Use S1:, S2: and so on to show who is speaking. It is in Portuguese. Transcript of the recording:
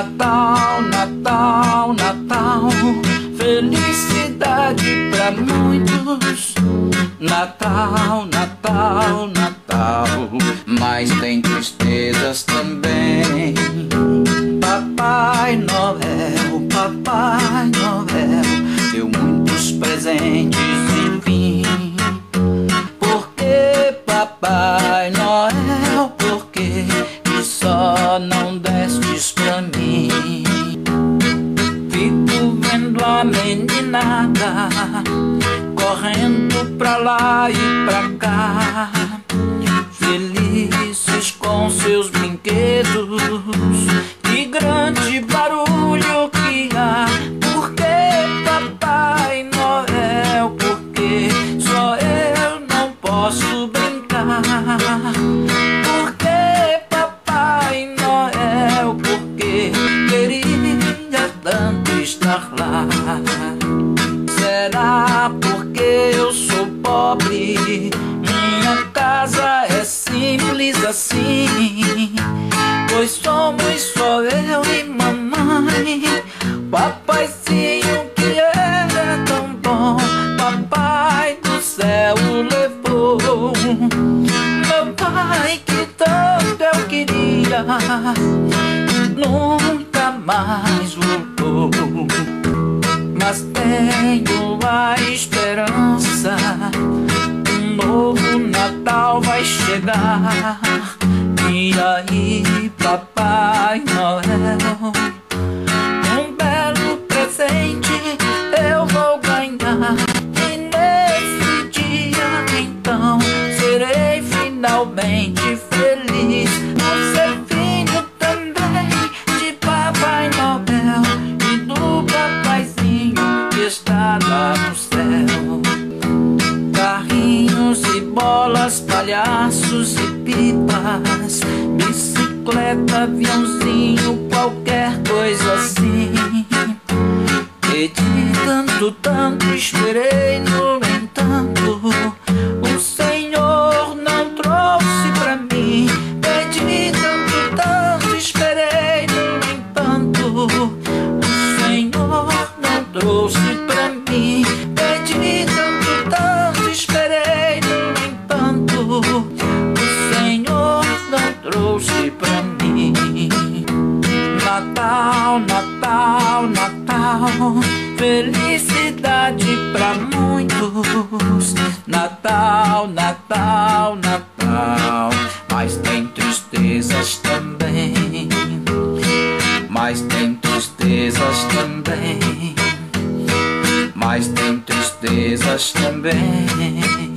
S1: Natal, Natal, Natal, felicidade pra muitos. Natal, Natal, Natal, mas tem tristezas também. Papai Noel, Papai Noel, meninada correndo pra lá e pra cá, Minha casa é simples assim. Pois somos só eu e mamãe. Papaizinho que era tão bom, papai do céu o levou. Meu pai que tanto eu queria, nunca mais voltou. Mas tenho a esperança E aí, Papai Noel? Um belo presente eu vou ganhar. E nesse dia então Serei finalmente feliz. Por ser filho também de Papai Noel. E do papaizinho que está lá no céu bolas, palhaços e pipas Bicicleta, aviãozinho, qualquer coisa assim. E de tanto, tanto esperei, no Natal, Natal, Natal, felicidade pra muitos. Natal, Natal, Natal, mas tem tristezas também. Mas tem tristezas também. Mas tem tristezas também.